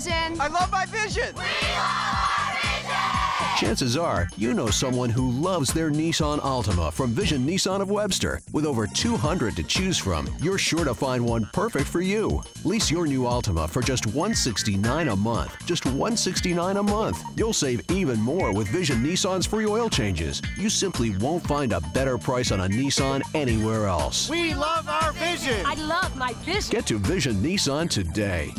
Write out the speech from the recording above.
vision. I love my vision. Chances are you know someone who loves their Nissan Altima from Vision Nissan of Webster. With over 200 to choose from, you're sure to find one perfect for you. Lease your new Altima for just $169 a month. Just $169 a month. You'll save even more with Vision Nissan's free oil changes. You simply won't find a better price on a Nissan anywhere else. We love our vision. I love my vision. Get to Vision Nissan today.